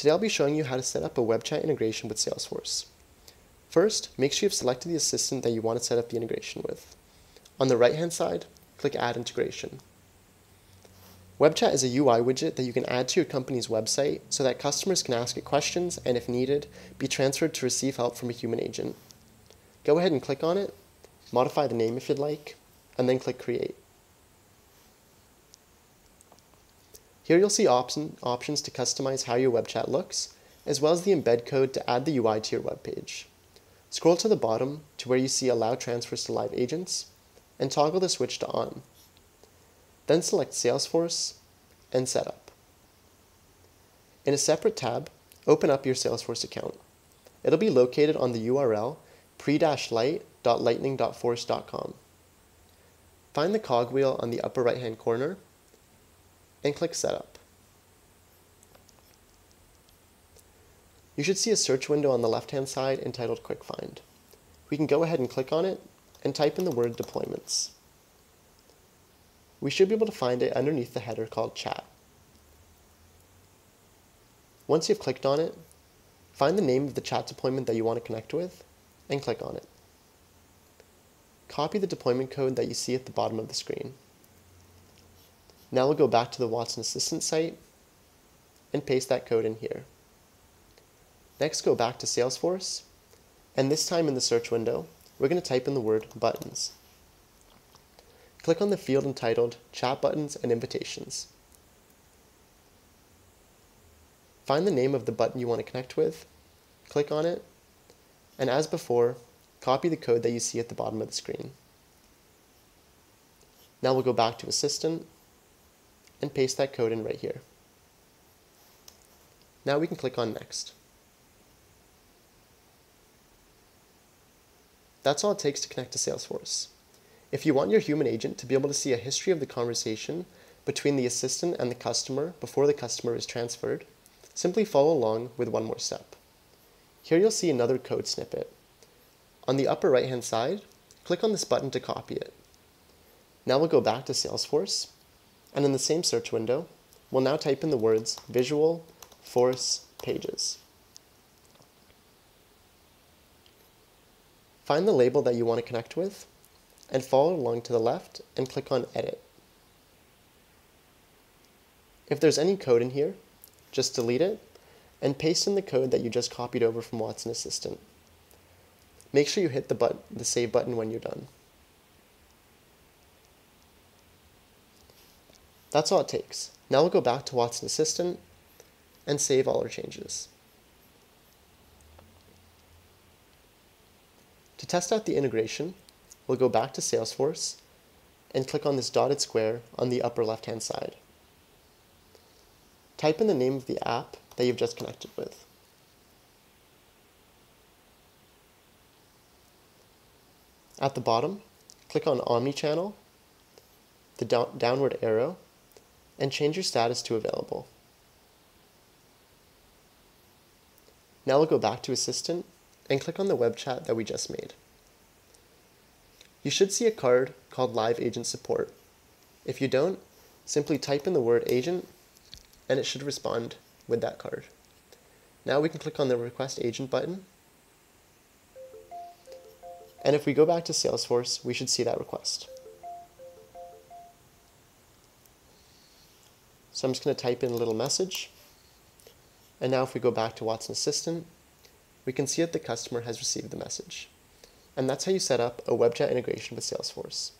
Today I'll be showing you how to set up a web chat integration with Salesforce. First, make sure you've selected the assistant that you want to set up the integration with. On the right hand side, click Add Integration. WebChat is a UI widget that you can add to your company's website so that customers can ask it questions and, if needed, be transferred to receive help from a human agent. Go ahead and click on it, modify the name if you'd like, and then click Create. Here you'll see option, options to customize how your web chat looks, as well as the embed code to add the UI to your web page. Scroll to the bottom to where you see Allow Transfers to Live Agents, and toggle the switch to On. Then select Salesforce and Setup. In a separate tab, open up your Salesforce account. It'll be located on the URL pre-light.lightning.force.com. Find the cogwheel on the upper right hand corner and click Setup. You should see a search window on the left-hand side entitled Quick Find. We can go ahead and click on it and type in the word deployments. We should be able to find it underneath the header called Chat. Once you've clicked on it, find the name of the chat deployment that you want to connect with and click on it. Copy the deployment code that you see at the bottom of the screen. Now we'll go back to the Watson Assistant site and paste that code in here. Next, go back to Salesforce, and this time in the search window, we're going to type in the word buttons. Click on the field entitled Chat Buttons and Invitations. Find the name of the button you want to connect with, click on it, and as before, copy the code that you see at the bottom of the screen. Now we'll go back to Assistant, and paste that code in right here. Now we can click on Next. That's all it takes to connect to Salesforce. If you want your human agent to be able to see a history of the conversation between the assistant and the customer before the customer is transferred, simply follow along with one more step. Here you'll see another code snippet. On the upper right hand side, click on this button to copy it. Now we'll go back to Salesforce and in the same search window, we'll now type in the words visual, force, pages. Find the label that you want to connect with, and follow along to the left and click on Edit. If there's any code in here, just delete it and paste in the code that you just copied over from Watson Assistant. Make sure you hit the, but the Save button when you're done. That's all it takes. Now we'll go back to Watson Assistant and save all our changes. To test out the integration, we'll go back to Salesforce and click on this dotted square on the upper left-hand side. Type in the name of the app that you've just connected with. At the bottom, click on Omnichannel, the down downward arrow, and change your status to available. Now we'll go back to Assistant and click on the web chat that we just made. You should see a card called Live Agent Support. If you don't, simply type in the word agent and it should respond with that card. Now we can click on the Request Agent button. And if we go back to Salesforce, we should see that request. So I'm just going to type in a little message. And now if we go back to Watson Assistant, we can see that the customer has received the message. And that's how you set up a web chat integration with Salesforce.